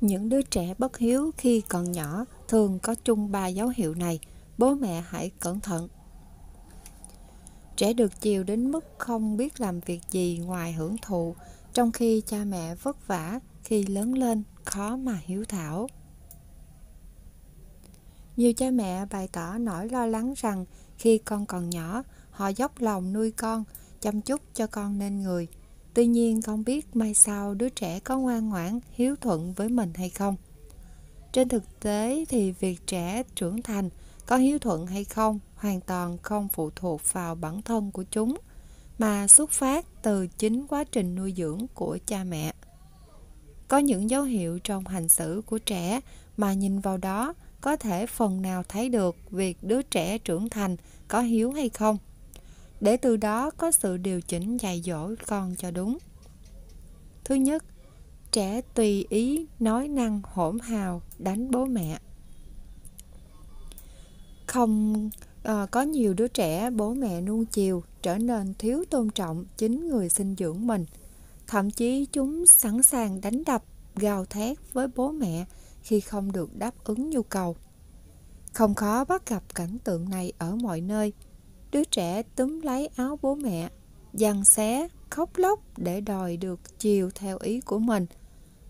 Những đứa trẻ bất hiếu khi còn nhỏ thường có chung ba dấu hiệu này. Bố mẹ hãy cẩn thận. Trẻ được chiều đến mức không biết làm việc gì ngoài hưởng thụ, trong khi cha mẹ vất vả khi lớn lên khó mà hiếu thảo. Nhiều cha mẹ bày tỏ nỗi lo lắng rằng khi con còn nhỏ, họ dốc lòng nuôi con, chăm chút cho con nên người. Tuy nhiên không biết mai sau đứa trẻ có ngoan ngoãn, hiếu thuận với mình hay không. Trên thực tế thì việc trẻ trưởng thành có hiếu thuận hay không hoàn toàn không phụ thuộc vào bản thân của chúng, mà xuất phát từ chính quá trình nuôi dưỡng của cha mẹ. Có những dấu hiệu trong hành xử của trẻ mà nhìn vào đó có thể phần nào thấy được việc đứa trẻ trưởng thành có hiếu hay không để từ đó có sự điều chỉnh dạy dỗ con cho đúng thứ nhất trẻ tùy ý nói năng hỗn hào đánh bố mẹ không à, có nhiều đứa trẻ bố mẹ nuông chiều trở nên thiếu tôn trọng chính người sinh dưỡng mình thậm chí chúng sẵn sàng đánh đập gào thét với bố mẹ khi không được đáp ứng nhu cầu. Không khó bắt gặp cảnh tượng này ở mọi nơi. Đứa trẻ túm lấy áo bố mẹ, giằng xé, khóc lóc để đòi được chiều theo ý của mình.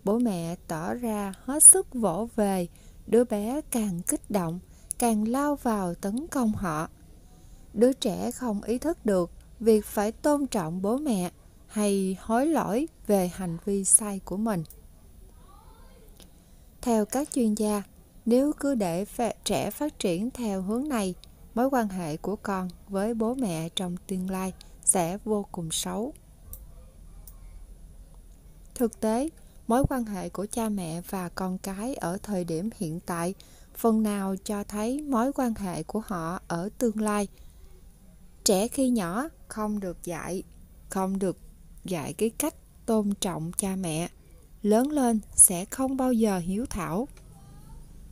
Bố mẹ tỏ ra hết sức vỗ về, đứa bé càng kích động, càng lao vào tấn công họ. Đứa trẻ không ý thức được việc phải tôn trọng bố mẹ hay hối lỗi về hành vi sai của mình. Theo các chuyên gia, nếu cứ để trẻ phát triển theo hướng này, mối quan hệ của con với bố mẹ trong tương lai sẽ vô cùng xấu. Thực tế, mối quan hệ của cha mẹ và con cái ở thời điểm hiện tại phần nào cho thấy mối quan hệ của họ ở tương lai. Trẻ khi nhỏ không được dạy, không được dạy cái cách tôn trọng cha mẹ lớn lên sẽ không bao giờ hiếu thảo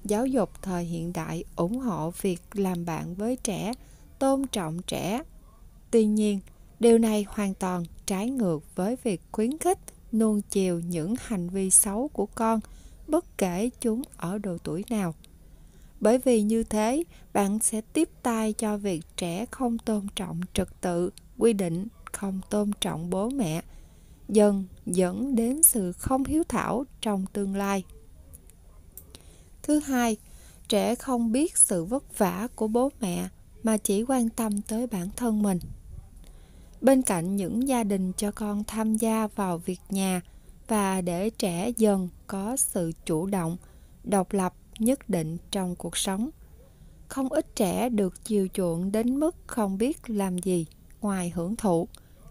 giáo dục thời hiện đại ủng hộ việc làm bạn với trẻ, tôn trọng trẻ. Tuy nhiên, điều này hoàn toàn trái ngược với việc khuyến khích, nuông chiều những hành vi xấu của con, bất kể chúng ở độ tuổi nào. Bởi vì như thế, bạn sẽ tiếp tay cho việc trẻ không tôn trọng trật tự, quy định không tôn trọng bố mẹ, dần dẫn đến sự không hiếu thảo trong tương lai thứ hai, trẻ không biết sự vất vả của bố mẹ mà chỉ quan tâm tới bản thân mình. Bên cạnh những gia đình cho con tham gia vào việc nhà và để trẻ dần có sự chủ động, độc lập, nhất định trong cuộc sống, không ít trẻ được chiều chuộng đến mức không biết làm gì ngoài hưởng thụ,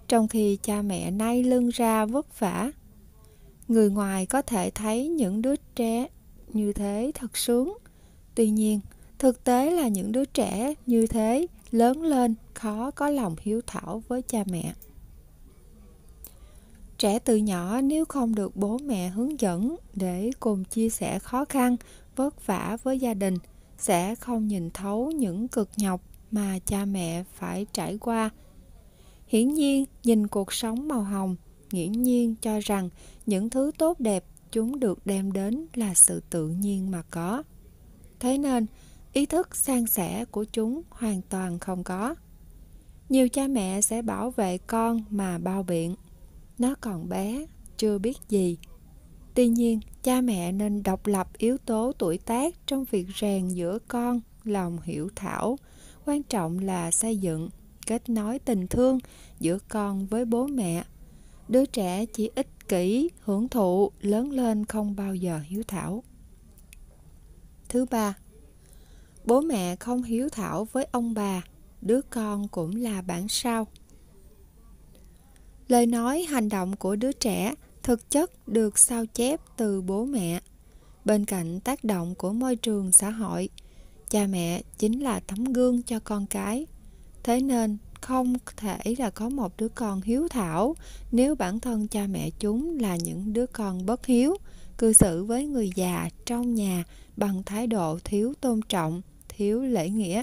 trong khi cha mẹ nay lưng ra vất vả. Người ngoài có thể thấy những đứa trẻ như thế thật sướng. Tuy nhiên, thực tế là những đứa trẻ như thế lớn lên khó có lòng hiếu thảo với cha mẹ. Trẻ từ nhỏ nếu không được bố mẹ hướng dẫn để cùng chia sẻ khó khăn, vất vả với gia đình, sẽ không nhìn thấu những cực nhọc mà cha mẹ phải trải qua. Hiển nhiên, nhìn cuộc sống màu hồng, nghiễm nhiên cho rằng những thứ tốt đẹp chúng được đem đến là sự tự nhiên mà có. Thế nên, ý thức san sẻ của chúng hoàn toàn không có. Nhiều cha mẹ sẽ bảo vệ con mà bao biện. Nó còn bé, chưa biết gì. Tuy nhiên, cha mẹ nên độc lập yếu tố tuổi tác trong việc rèn giữa con, lòng hiểu thảo. Quan trọng là xây dựng kết nối tình thương giữa con với bố mẹ. Đứa trẻ chỉ ít ích kỷ hưởng thụ, lớn lên không bao giờ hiếu thảo. Thứ ba, bố mẹ không hiếu thảo với ông bà, đứa con cũng là bản sao. Lời nói, hành động của đứa trẻ thực chất được sao chép từ bố mẹ, bên cạnh tác động của môi trường xã hội. Cha mẹ chính là tấm gương cho con cái, thế nên không thể là có một đứa con hiếu thảo nếu bản thân cha mẹ chúng là những đứa con bất hiếu. Cư xử với người già trong nhà bằng thái độ thiếu tôn trọng, thiếu lễ nghĩa.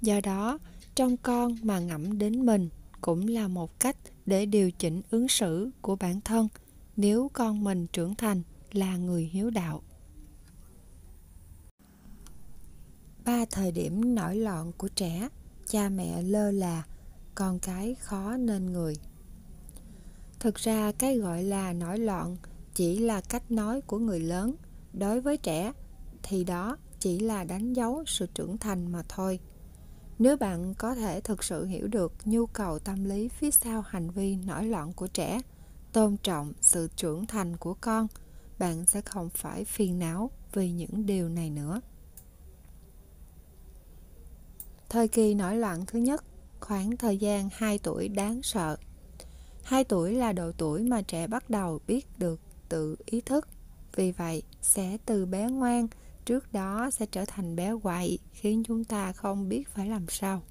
Do đó, trong con mà ngẫm đến mình cũng là một cách để điều chỉnh ứng xử của bản thân nếu con mình trưởng thành là người hiếu đạo. Ba thời điểm nổi loạn của trẻ, cha mẹ lơ là, con cái khó nên người. Thực ra cái gọi là nổi loạn chỉ là cách nói của người lớn. Đối với trẻ, thì đó chỉ là đánh dấu sự trưởng thành mà thôi. Nếu bạn có thể thực sự hiểu được nhu cầu tâm lý phía sau hành vi nổi loạn của trẻ, tôn trọng sự trưởng thành của con, bạn sẽ không phải phiền não vì những điều này nữa thời kỳ nổi loạn thứ nhất, khoảng thời gian 2 tuổi đáng sợ. 2 tuổi là độ tuổi mà trẻ bắt đầu biết được tự ý thức. Vì vậy, sẽ từ bé ngoan, trước đó sẽ trở thành bé quậy, khiến chúng ta không biết phải làm sao.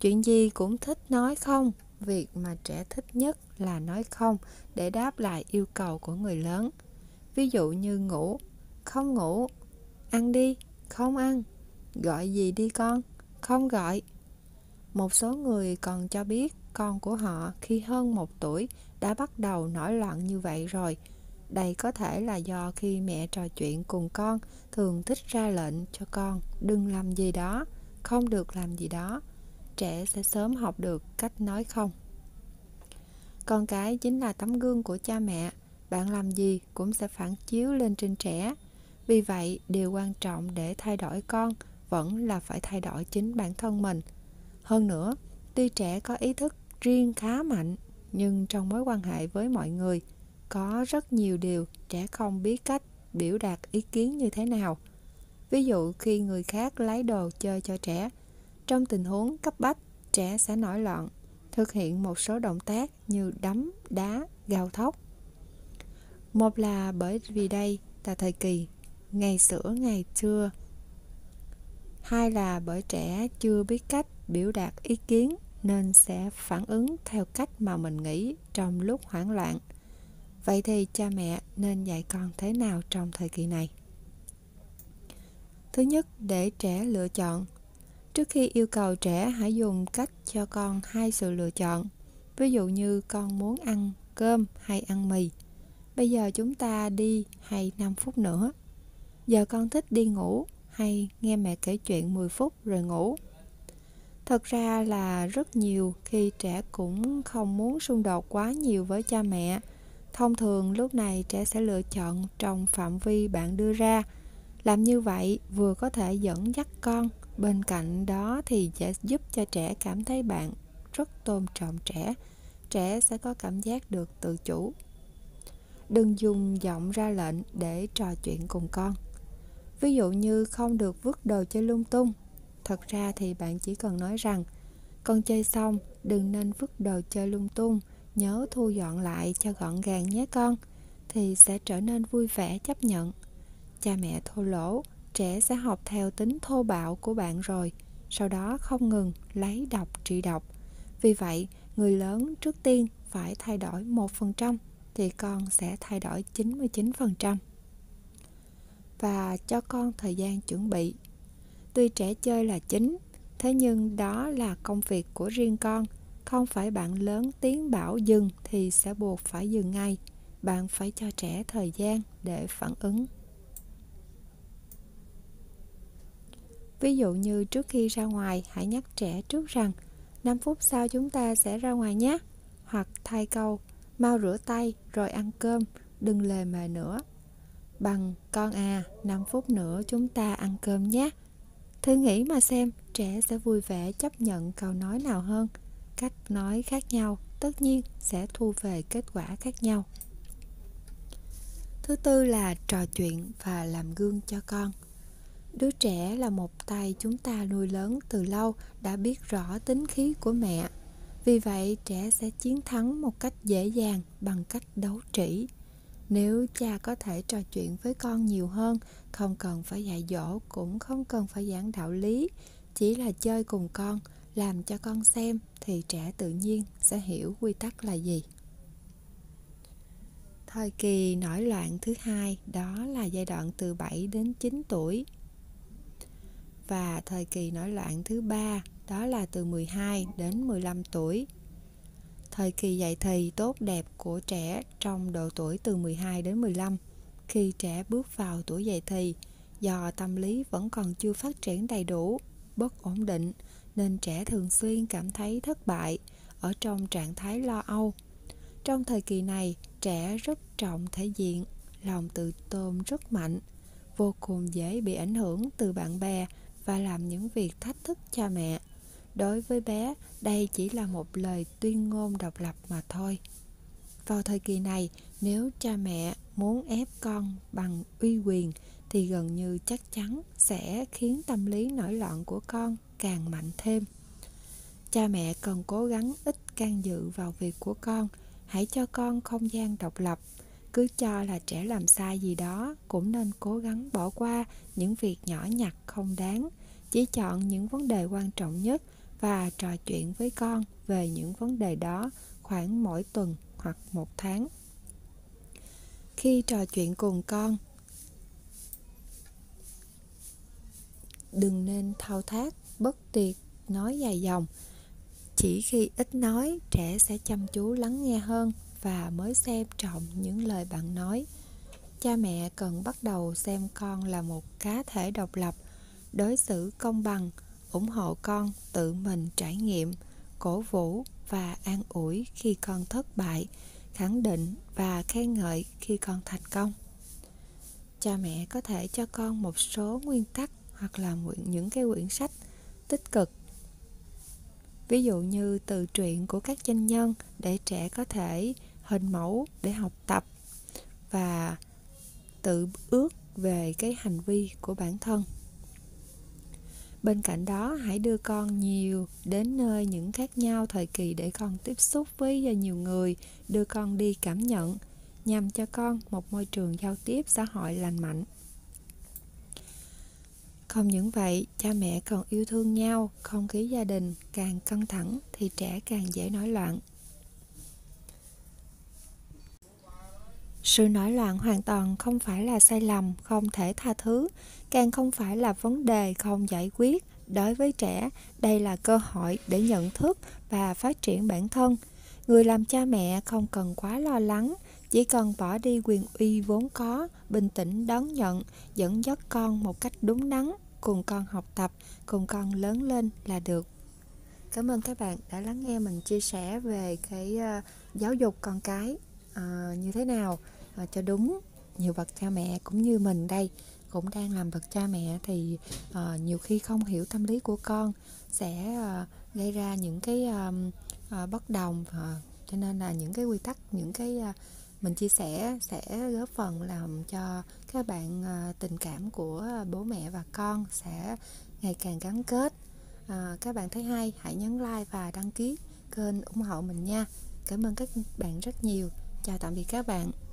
Chuyện gì cũng thích nói không, việc mà trẻ thích nhất là nói không để đáp lại yêu cầu của người lớn. Ví dụ như ngủ, không ngủ, ăn đi, không ăn gọi gì đi con? Không gọi. Một số người còn cho biết con của họ khi hơn một tuổi đã bắt đầu nổi loạn như vậy rồi. Đây có thể là do khi mẹ trò chuyện cùng con thường thích ra lệnh cho con đừng làm gì đó, không được làm gì đó. Trẻ sẽ sớm học được cách nói không. Con cái chính là tấm gương của cha mẹ. Bạn làm gì cũng sẽ phản chiếu lên trên trẻ. Vì vậy, điều quan trọng để thay đổi con vẫn là phải thay đổi chính bản thân mình. Hơn nữa, tuy trẻ có ý thức riêng khá mạnh, nhưng trong mối quan hệ với mọi người, có rất nhiều điều trẻ không biết cách biểu đạt ý kiến như thế nào. Ví dụ, khi người khác lấy đồ chơi cho trẻ, trong tình huống cấp bách, trẻ sẽ nổi loạn, thực hiện một số động tác như đấm, đá, gào thóc. Một là bởi vì đây là thời kỳ ngày sữa ngày trưa hai là bởi trẻ chưa biết cách biểu đạt ý kiến nên sẽ phản ứng theo cách mà mình nghĩ trong lúc hoảng loạn. Vậy thì cha mẹ nên dạy con thế nào trong thời kỳ này? Thứ nhất, để trẻ lựa chọn. Trước khi yêu cầu trẻ hãy dùng cách cho con hai sự lựa chọn. Ví dụ như con muốn ăn cơm hay ăn mì. Bây giờ chúng ta đi hay 5 phút nữa. Giờ con thích đi ngủ hay nghe mẹ kể chuyện 10 phút rồi ngủ. Thật ra là rất nhiều khi trẻ cũng không muốn xung đột quá nhiều với cha mẹ. Thông thường lúc này trẻ sẽ lựa chọn trong phạm vi bạn đưa ra. Làm như vậy vừa có thể dẫn dắt con, bên cạnh đó thì sẽ giúp cho trẻ cảm thấy bạn rất tôn trọng trẻ. Trẻ sẽ có cảm giác được tự chủ. Đừng dùng giọng ra lệnh để trò chuyện cùng con ví dụ như không được vứt đồ chơi lung tung. Thật ra thì bạn chỉ cần nói rằng, con chơi xong, đừng nên vứt đồ chơi lung tung, nhớ thu dọn lại cho gọn gàng nhé con, thì sẽ trở nên vui vẻ chấp nhận. Cha mẹ thô lỗ, trẻ sẽ học theo tính thô bạo của bạn rồi, sau đó không ngừng lấy độc trị độc. Vì vậy, người lớn trước tiên phải thay đổi một phần trăm thì con sẽ thay đổi 99% và cho con thời gian chuẩn bị. Tuy trẻ chơi là chính, thế nhưng đó là công việc của riêng con. Không phải bạn lớn tiếng bảo dừng thì sẽ buộc phải dừng ngay. Bạn phải cho trẻ thời gian để phản ứng. Ví dụ như trước khi ra ngoài, hãy nhắc trẻ trước rằng 5 phút sau chúng ta sẽ ra ngoài nhé. Hoặc thay câu, mau rửa tay, rồi ăn cơm, đừng lề mề nữa bằng con à 5 phút nữa chúng ta ăn cơm nhé. Thử nghĩ mà xem, trẻ sẽ vui vẻ chấp nhận câu nói nào hơn. Cách nói khác nhau, tất nhiên sẽ thu về kết quả khác nhau. Thứ tư là trò chuyện và làm gương cho con. Đứa trẻ là một tay chúng ta nuôi lớn từ lâu, đã biết rõ tính khí của mẹ. Vì vậy, trẻ sẽ chiến thắng một cách dễ dàng bằng cách đấu trĩ nếu cha có thể trò chuyện với con nhiều hơn, không cần phải dạy dỗ, cũng không cần phải giảng đạo lý, chỉ là chơi cùng con, làm cho con xem, thì trẻ tự nhiên sẽ hiểu quy tắc là gì. Thời kỳ nổi loạn thứ hai, đó là giai đoạn từ 7 đến 9 tuổi. Và thời kỳ nổi loạn thứ ba, đó là từ 12 đến 15 tuổi thời kỳ dạy thì tốt đẹp của trẻ trong độ tuổi từ 12 đến 15. Khi trẻ bước vào tuổi dậy thì, do tâm lý vẫn còn chưa phát triển đầy đủ, bất ổn định, nên trẻ thường xuyên cảm thấy thất bại, ở trong trạng thái lo âu. Trong thời kỳ này, trẻ rất trọng thể diện, lòng tự tôn rất mạnh, vô cùng dễ bị ảnh hưởng từ bạn bè và làm những việc thách thức cha mẹ đối với bé, đây chỉ là một lời tuyên ngôn độc lập mà thôi. Vào thời kỳ này, nếu cha mẹ muốn ép con bằng uy quyền, thì gần như chắc chắn sẽ khiến tâm lý nổi loạn của con càng mạnh thêm. Cha mẹ cần cố gắng ít can dự vào việc của con, hãy cho con không gian độc lập. Cứ cho là trẻ làm sai gì đó, cũng nên cố gắng bỏ qua những việc nhỏ nhặt không đáng. Chỉ chọn những vấn đề quan trọng nhất và trò chuyện với con về những vấn đề đó khoảng mỗi tuần hoặc một tháng. Khi trò chuyện cùng con, đừng nên thao thác bất tuyệt nói dài dòng. Chỉ khi ít nói, trẻ sẽ chăm chú lắng nghe hơn và mới xem trọng những lời bạn nói. Cha mẹ cần bắt đầu xem con là một cá thể độc lập, đối xử công bằng ủng hộ con tự mình trải nghiệm cổ vũ và an ủi khi con thất bại, khẳng định và khen ngợi khi con thành công. Cha mẹ có thể cho con một số nguyên tắc hoặc là những cái quyển sách tích cực. Ví dụ như từ truyện của các doanh nhân để trẻ có thể hình mẫu để học tập và tự ước về cái hành vi của bản thân bên cạnh đó, hãy đưa con nhiều đến nơi những khác nhau thời kỳ để con tiếp xúc với nhiều người, đưa con đi cảm nhận, nhằm cho con một môi trường giao tiếp xã hội lành mạnh. Không những vậy, cha mẹ còn yêu thương nhau, không khí gia đình càng căng thẳng thì trẻ càng dễ nổi loạn. Sự nổi loạn hoàn toàn không phải là sai lầm không thể tha thứ. Càng không phải là vấn đề không giải quyết. Đối với trẻ đây là cơ hội để nhận thức và phát triển bản thân. Người làm cha mẹ không cần quá lo lắng chỉ cần bỏ đi quyền uy vốn có bình tĩnh đón nhận dẫn dắt con một cách đúng đắn cùng con học tập cùng con lớn lên là được. Cảm ơn các bạn đã lắng nghe mình chia sẻ về cái uh, giáo dục con cái uh, như thế nào uh, cho đúng. Nhiều bậc cha mẹ cũng như mình đây cũng đang làm bậc cha mẹ thì uh, nhiều khi không hiểu tâm lý của con sẽ uh, gây ra những cái um, uh, bất đồng uh, cho nên là những cái quy tắc những cái uh, mình chia sẻ sẽ góp phần làm cho các bạn uh, tình cảm của bố mẹ và con sẽ ngày càng gắn kết. À, các bạn thấy hay hãy nhấn like và đăng ký kênh ủng hộ mình nha. Cảm ơn các bạn rất nhiều. Chào tạm biệt các bạn.